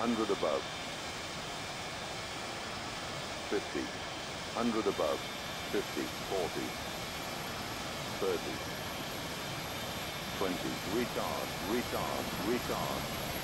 100 above. 50. 100 above. 50. 40. 30. 20. Retard. Retard. Retard.